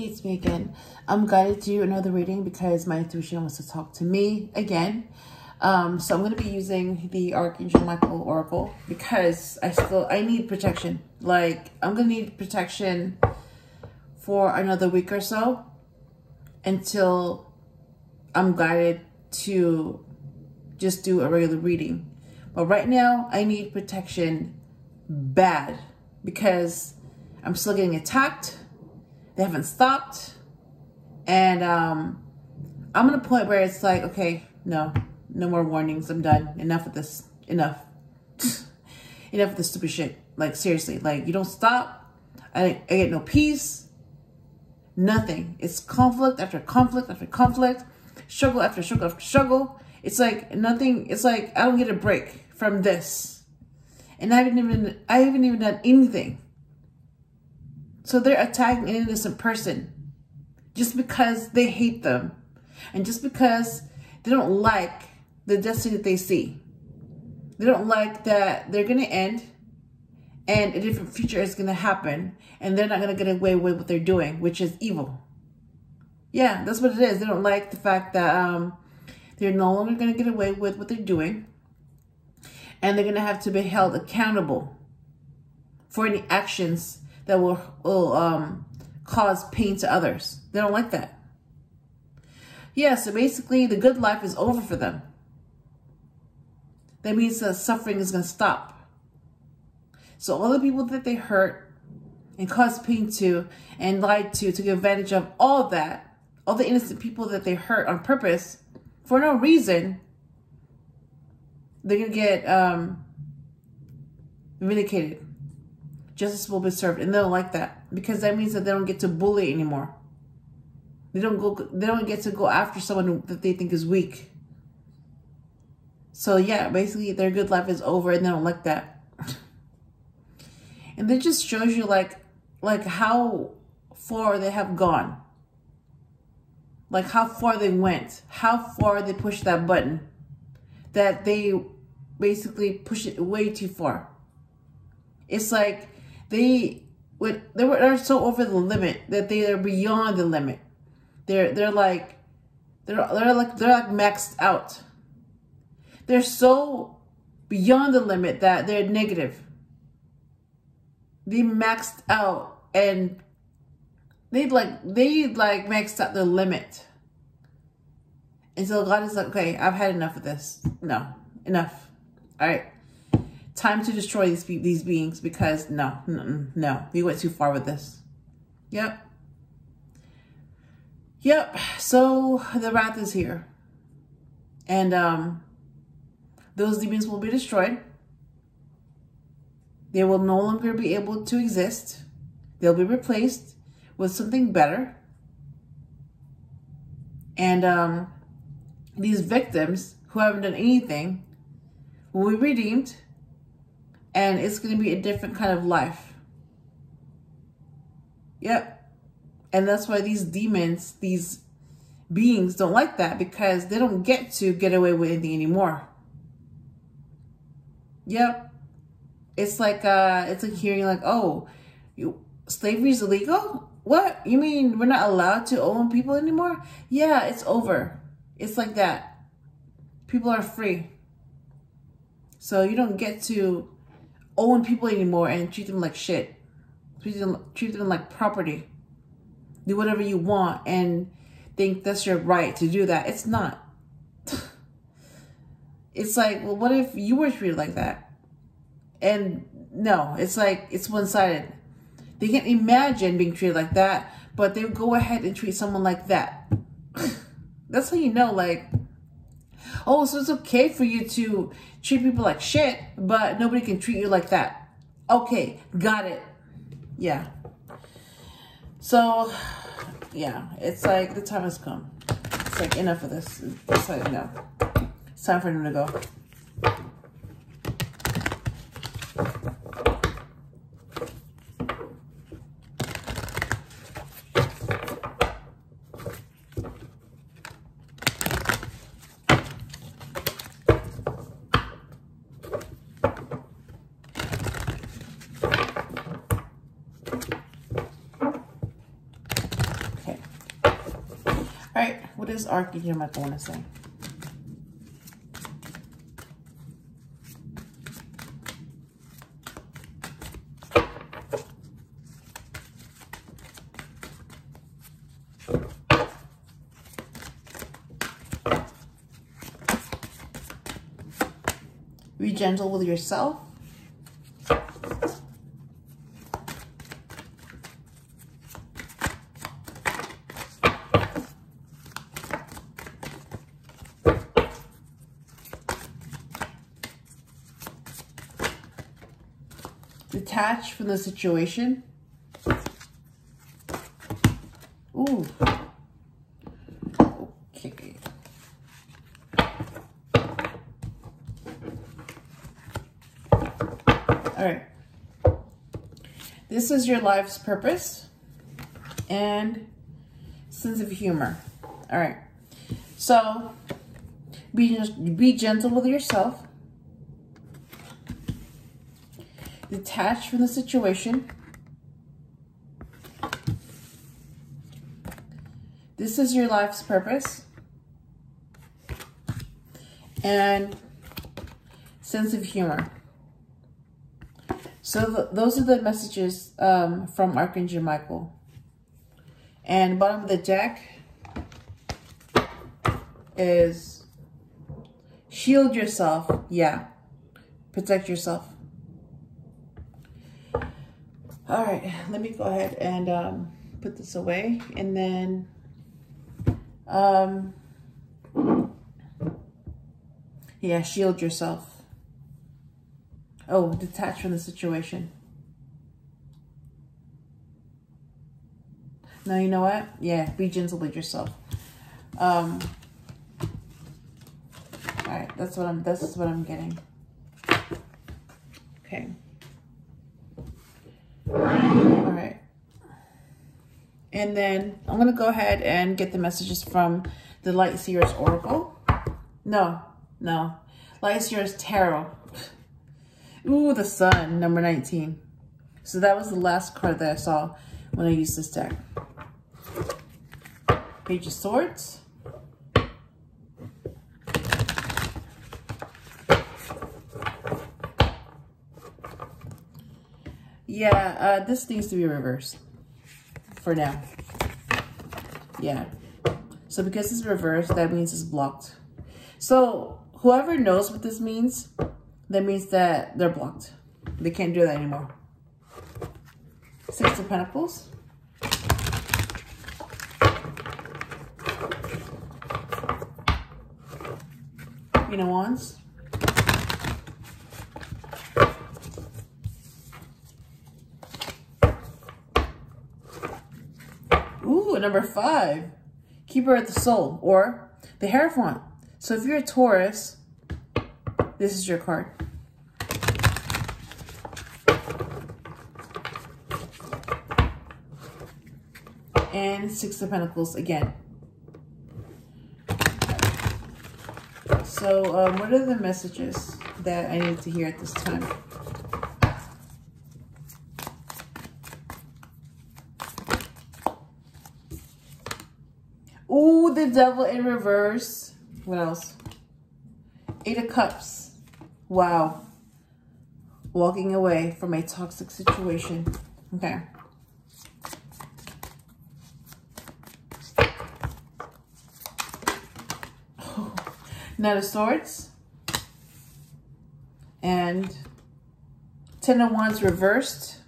Hey, it's me again. I'm guided to another reading because my intuition wants to talk to me again. Um, so I'm going to be using the Archangel Michael Oracle because I still, I need protection. Like, I'm going to need protection for another week or so until I'm guided to just do a regular reading. But right now, I need protection bad because I'm still getting attacked they haven't stopped. And um, I'm at a point where it's like, okay, no, no more warnings. I'm done. Enough of this. Enough. Enough of this stupid shit. Like, seriously. Like, you don't stop. I, I get no peace. Nothing. It's conflict after conflict after conflict. Struggle after struggle after struggle. It's like nothing. It's like I don't get a break from this. And I haven't even, I haven't even done anything so they're attacking an innocent person just because they hate them and just because they don't like the destiny that they see. They don't like that they're going to end and a different future is going to happen and they're not going to get away with what they're doing, which is evil. Yeah, that's what it is. They don't like the fact that um, they're no longer going to get away with what they're doing and they're going to have to be held accountable for any actions that will, will um, cause pain to others. They don't like that. Yeah, so basically the good life is over for them. That means the suffering is going to stop. So all the people that they hurt and caused pain to and lied to, took advantage of all that, all the innocent people that they hurt on purpose for no reason, they're going to get um, vindicated justice will be served. And they don't like that because that means that they don't get to bully anymore. They don't go, they don't get to go after someone that they think is weak. So yeah, basically their good life is over and they don't like that. and that just shows you like, like how far they have gone. Like how far they went, how far they pushed that button that they basically push it way too far. It's like they would they were they're so over the limit that they are beyond the limit. They're they're like they're they're like they're like maxed out. They're so beyond the limit that they're negative. They maxed out and they like they like maxed out the limit. And so God is like, okay, I've had enough of this. No, enough. All right. Time to destroy these, these beings because no, no, no, we went too far with this. Yep. Yep. So the wrath is here. And um, those demons will be destroyed. They will no longer be able to exist. They'll be replaced with something better. And um, these victims who haven't done anything will be redeemed and it's going to be a different kind of life. Yep. And that's why these demons, these beings don't like that because they don't get to get away with anything anymore. Yep. It's like uh it's like hearing like, "Oh, you slavery is illegal?" What? You mean we're not allowed to own people anymore? Yeah, it's over. It's like that. People are free. So you don't get to own people anymore and treat them like shit. Treat them, treat them like property. Do whatever you want and think that's your right to do that. It's not. it's like, well, what if you were treated like that? And no, it's like, it's one-sided. They can't imagine being treated like that, but they go ahead and treat someone like that. that's how you know, like, oh, so it's okay for you to treat people like shit, but nobody can treat you like that. Okay, got it. Yeah. So, yeah, it's like the time has come. It's like enough of this. It's like, no. It's time for him to go. Does Archangel Michael want to say? Be gentle with yourself. Detach from the situation. Ooh. Okay. All right. This is your life's purpose and sense of humor. All right. So be, be gentle with yourself. Detach from the situation. This is your life's purpose. And sense of humor. So th those are the messages um, from Archangel Michael. And bottom of the deck is shield yourself. Yeah. Protect yourself. All right, let me go ahead and um, put this away. And then, um, yeah, shield yourself. Oh, detach from the situation. No, you know what? Yeah, be gentle with yourself. Um, all right, that's what I'm, that's what I'm getting. Okay. All right. And then I'm going to go ahead and get the messages from the Light Seers Oracle. No, no. Light Seers Tarot. Ooh, the sun, number 19. So that was the last card that I saw when I used this deck. Page of Swords. Yeah, uh, this needs to be reversed for now. Yeah. So because it's reversed, that means it's blocked. So whoever knows what this means, that means that they're blocked. They can't do that anymore. Six of Pentacles. You know, Wands. Number five. Keeper of the Soul or the Hierophant. So if you're a Taurus, this is your card. And Six of Pentacles again. So um, what are the messages that I need to hear at this time? Ooh, the devil in reverse. What else? Eight of Cups. Wow. Walking away from a toxic situation. Okay. Knight of Swords. And Ten of Wands reversed.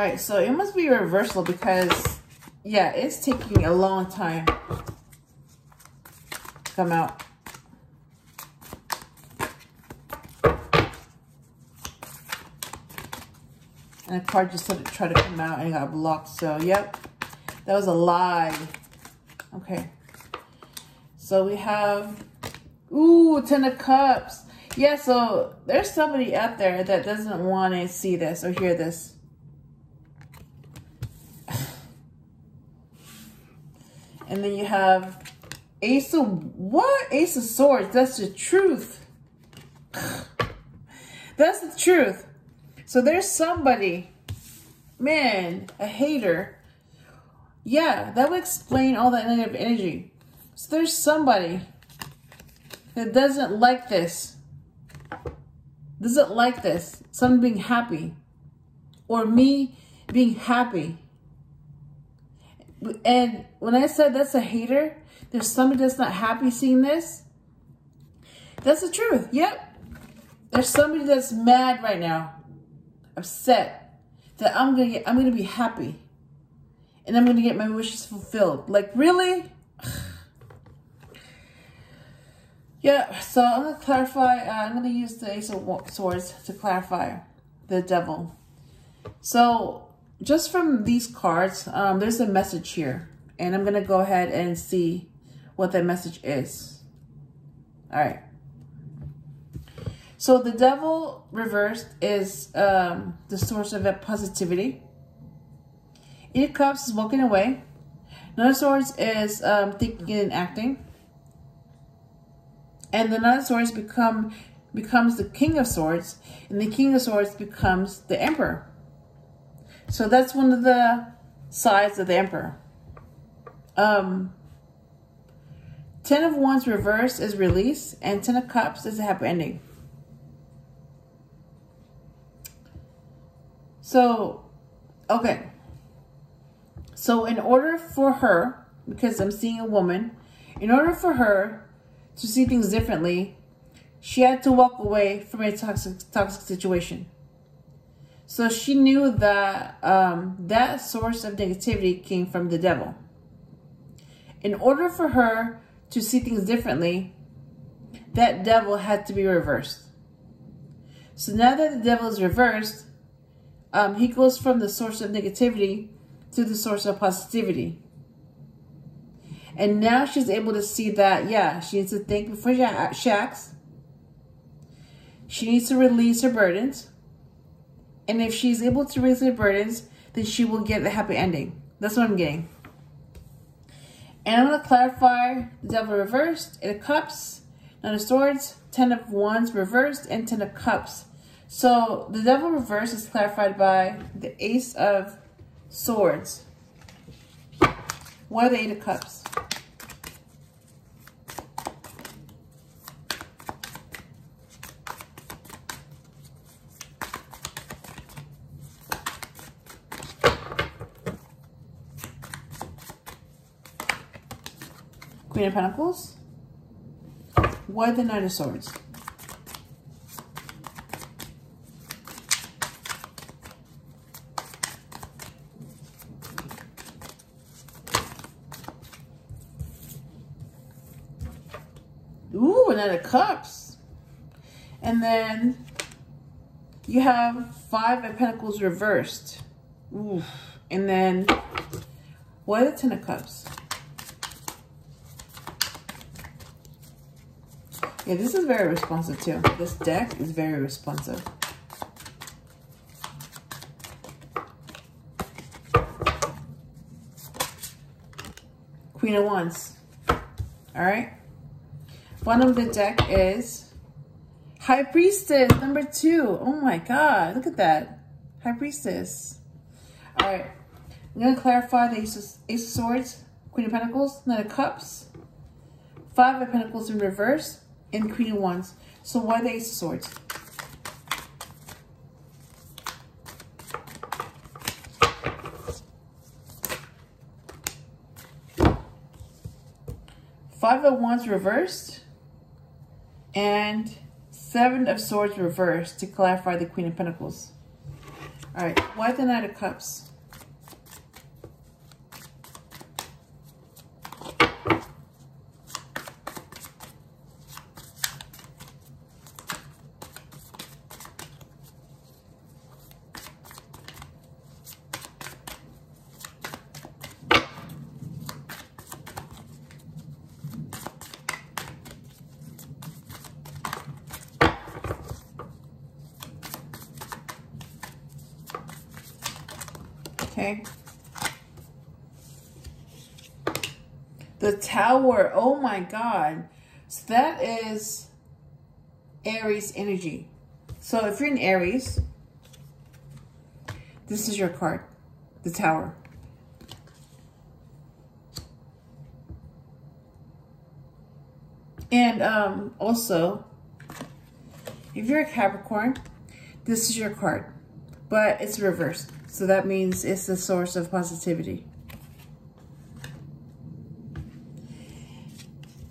All right, so it must be reversal because, yeah, it's taking a long time to come out. And the card just said to try to come out and got blocked. So, yep, that was a lie. Okay. So we have, ooh, Ten of Cups. Yeah, so there's somebody out there that doesn't want to see this or hear this. And then you have Ace of, what? Ace of Swords. That's the truth. That's the truth. So there's somebody, man, a hater. Yeah, that would explain all that negative energy. So there's somebody that doesn't like this. Doesn't like this. Someone being happy. Or me being happy. And when I said that's a hater, there's somebody that's not happy seeing this. That's the truth. Yep. There's somebody that's mad right now, upset, that I'm gonna get, I'm gonna be happy, and I'm gonna get my wishes fulfilled. Like really? yeah. So I'm gonna clarify. Uh, I'm gonna use the Ace of Swords to clarify the Devil. So just from these cards, um, there's a message here, and I'm gonna go ahead and see what that message is. All right. So the devil reversed is um, the source of positivity. Eight of Cups is walking away. Nine of Swords is um, thinking and acting. And the Nine of Swords become, becomes the King of Swords. And the King of Swords becomes the Emperor. So that's one of the sides of the Emperor. Um, Ten of Wands reversed is release. And Ten of Cups is a happy ending. So, okay. So in order for her, because I'm seeing a woman, in order for her to see things differently, she had to walk away from a toxic, toxic situation. So she knew that um, that source of negativity came from the devil. In order for her to see things differently, that devil had to be reversed. So now that the devil is reversed, um, he goes from the source of negativity to the source of positivity. And now she's able to see that, yeah, she needs to think before she acts. She needs to release her burdens. And if she's able to release her burdens, then she will get the happy ending. That's what I'm getting. And I'm going to clarify the devil reversed, eight of cups, nine of swords, ten of wands reversed, and ten of cups. So the devil reversed is clarified by the ace of swords. What are the eight of cups? Queen of Pentacles. What are the Knight of Swords? Nine of Cups. And then you have Five of Pentacles reversed. Oof. And then what are the Ten of Cups? Yeah, this is very responsive too. This deck is very responsive. Queen of Wands. All right. One of the deck is High Priestess, number two. Oh my God, look at that. High Priestess. All right, I'm going to clarify the Ace of, of Swords, Queen of Pentacles, Knight of Cups, Five of Pentacles in reverse, and Queen of Wands. So why the Ace of Swords? Five of Wands reversed and Seven of Swords reversed to clarify the Queen of Pentacles. All right, why the Knight of Cups? Okay. The tower. Oh my God. So that is Aries energy. So if you're in Aries, this is your card. The tower. And um, also, if you're a Capricorn, this is your card. But it's reversed. So that means it's the source of positivity.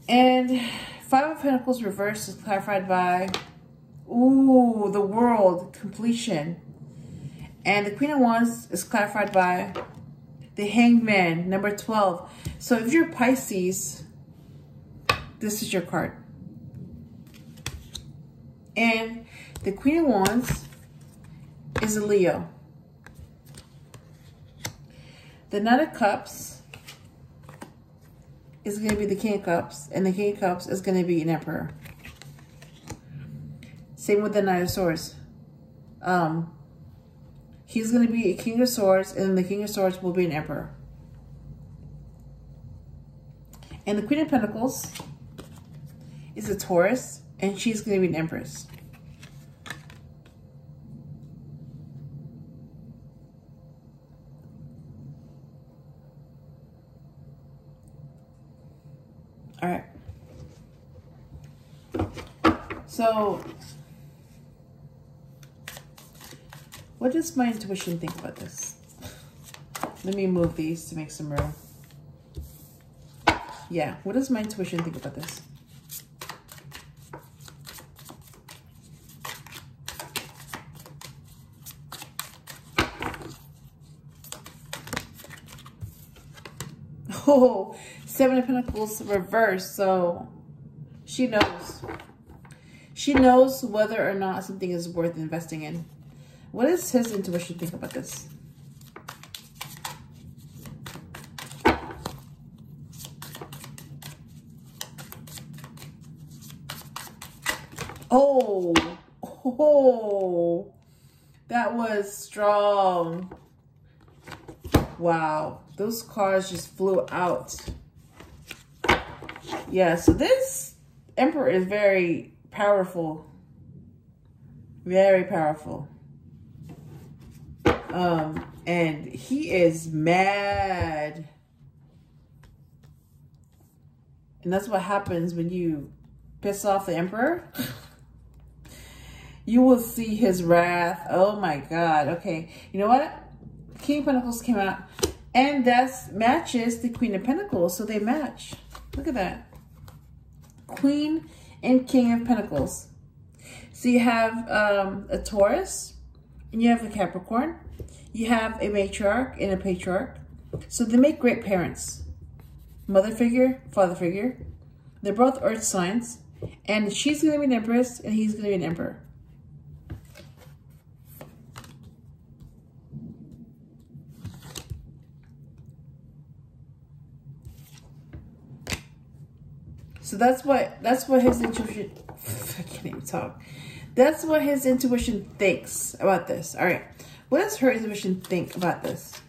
And Five of Pentacles reversed is clarified by, ooh, the world, completion. And the Queen of Wands is clarified by the Hanged Man, number 12. So if you're Pisces, this is your card. And the Queen of Wands is a Leo. The Knight of Cups is going to be the King of Cups, and the King of Cups is going to be an Emperor. Same with the Knight of Swords. Um, he's going to be a King of Swords, and the King of Swords will be an Emperor. And the Queen of Pentacles is a Taurus, and she's going to be an Empress. All right. So, what does my intuition think about this? Let me move these to make some room. Yeah, what does my intuition think about this? Oh, Seven of Pentacles reversed. So she knows. She knows whether or not something is worth investing in. What does his intuition think about this? Oh, oh, that was strong. Wow, those cards just flew out yeah, so this emperor is very powerful. Very powerful. Um, and he is mad. And that's what happens when you piss off the emperor. you will see his wrath. Oh my God. Okay. You know what? King of Pentacles came out and that matches the Queen of Pentacles. So they match. Look at that. Queen and King of Pentacles. So you have um, a Taurus and you have a Capricorn. You have a matriarch and a patriarch. So they make great parents. Mother figure, father figure. They're both earth signs. And she's going to be an empress and he's going to be an emperor. That's what that's what his intuition I can't even talk. That's what his intuition thinks about this. All right. What does her intuition think about this?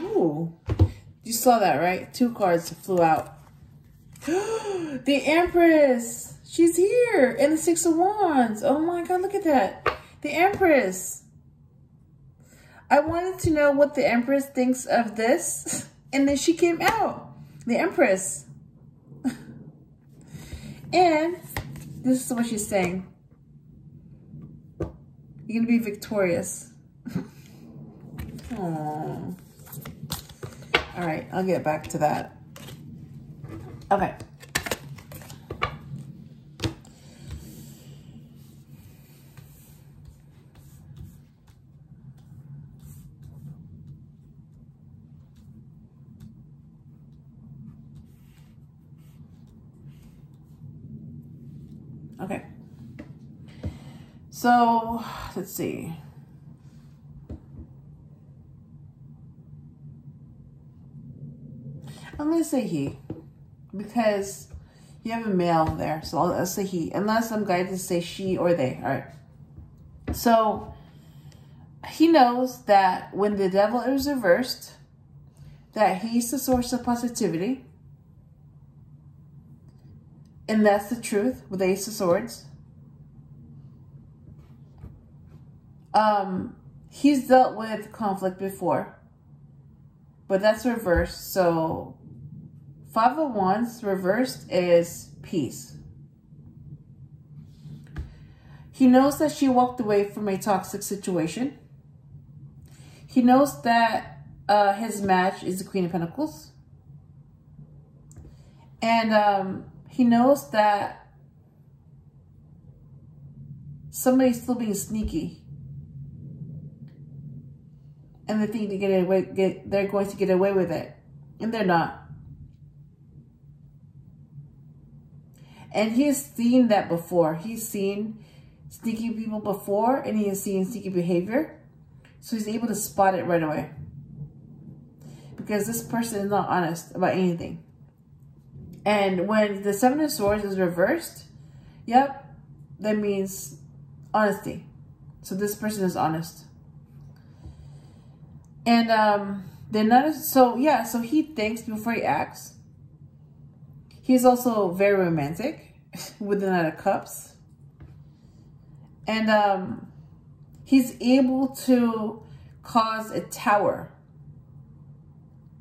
Ooh. You saw that, right? Two cards flew out. the Empress. She's here. And the Six of Wands. Oh my God, look at that. The Empress. I wanted to know what the Empress thinks of this. And then she came out. The Empress. and this is what she's saying. You're going to be victorious. Aww. All right, I'll get back to that. Okay. Okay. So, let's see. I'm going to say he because you have a male there. So I'll, I'll say he unless I'm guided to say she or they. All right. So he knows that when the devil is reversed, that he's the source of positivity. And that's the truth with Ace of Swords. Um, he's dealt with conflict before, but that's reversed. So Five of Wands reversed is peace. He knows that she walked away from a toxic situation. He knows that uh, his match is the Queen of Pentacles. And um, he knows that somebody's still being sneaky. And they think to get away, get, they're going to get away with it. And they're not. And he's seen that before. He's seen sneaky people before and he has seen sneaky behavior. So he's able to spot it right away. Because this person is not honest about anything. And when the Seven of Swords is reversed, yep, that means honesty. So this person is honest. And um, they're so yeah, so he thinks before he acts. He's also very romantic with the Knight of Cups. And um, he's able to cause a tower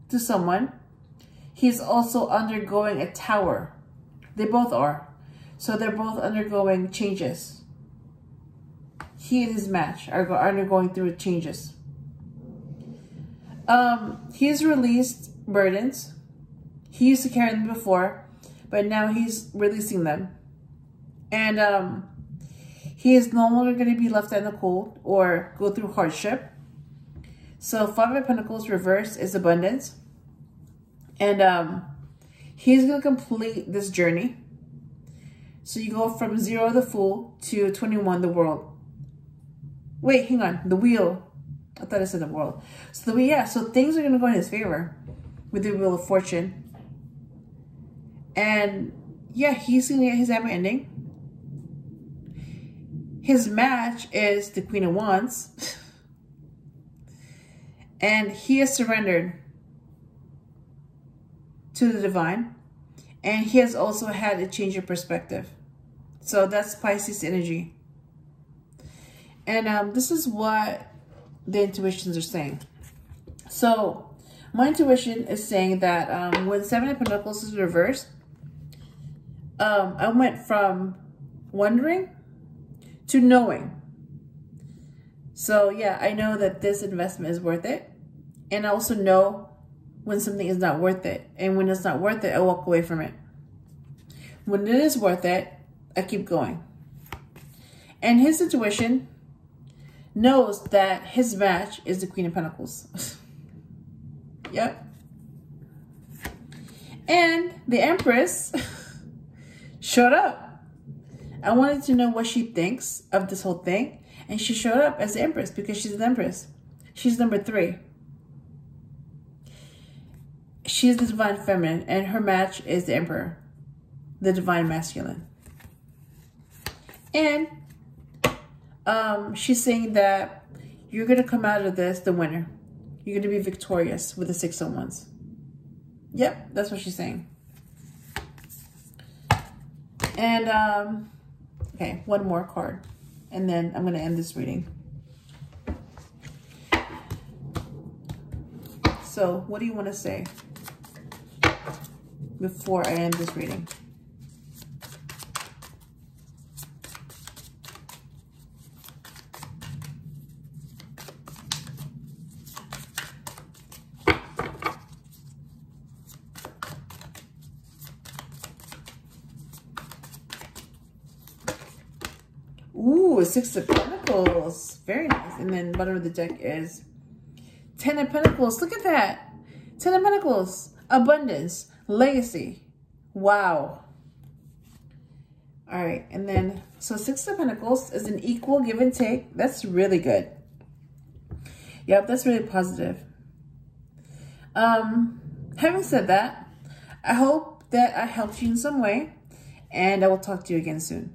to someone. He's also undergoing a tower. They both are. So they're both undergoing changes. He and his match are undergoing through changes. Um, he's released burdens. He used to carry them before but now he's releasing them. And um, he is no longer going to be left in the cold or go through hardship. So Five of Pentacles reverse is abundance. And um, he's going to complete this journey. So you go from zero, the Fool, to 21, the world. Wait, hang on. The wheel. I thought I said the world. So the yeah, so things are going to go in his favor with the Wheel of Fortune. And yeah, he's going to get his happy ending. His match is the Queen of Wands. and he has surrendered to the divine. And he has also had a change of perspective. So that's Pisces energy. And um, this is what the intuitions are saying. So my intuition is saying that um, when Seven of Pentacles is reversed, um, I went from wondering to knowing. So yeah, I know that this investment is worth it. And I also know when something is not worth it. And when it's not worth it, I walk away from it. When it is worth it, I keep going. And his intuition knows that his match is the Queen of Pentacles. yep. And the Empress showed up. I wanted to know what she thinks of this whole thing. And she showed up as the Empress because she's the Empress. She's number three. She's the Divine Feminine and her match is the Emperor, the Divine Masculine. And um, she's saying that you're going to come out of this the winner. You're going to be victorious with the Six of Wands. Yep, that's what she's saying. And, um, okay, one more card. And then I'm going to end this reading. So, what do you want to say before I end this reading? Ooh, Six of Pentacles. Very nice. And then bottom of the deck is Ten of Pentacles. Look at that. Ten of Pentacles. Abundance. Legacy. Wow. All right. And then, so Six of Pentacles is an equal give and take. That's really good. Yep, that's really positive. Um, having said that, I hope that I helped you in some way. And I will talk to you again soon.